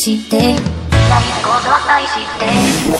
して。イフゴー愛して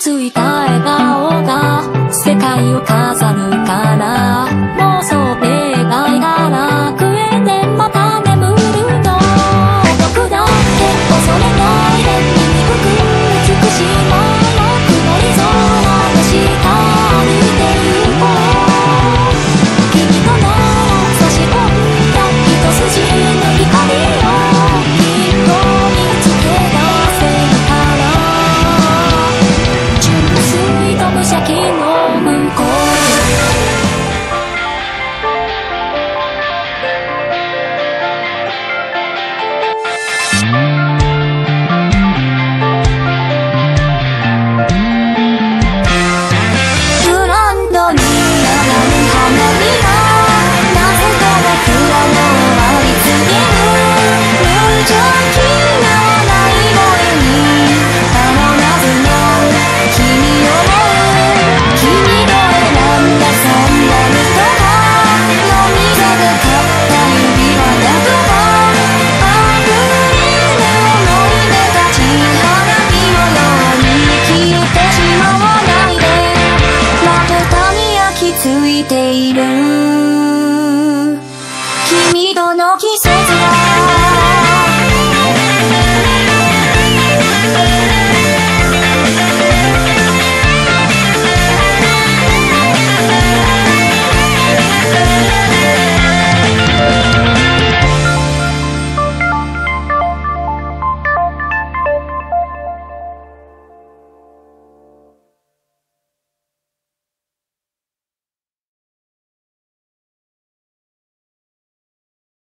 ついた笑顔が世界を飾るから。妄想